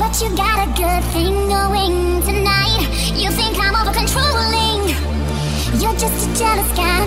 But you got a good thing going tonight. You think I'm over controlling. You're just a jealous guy.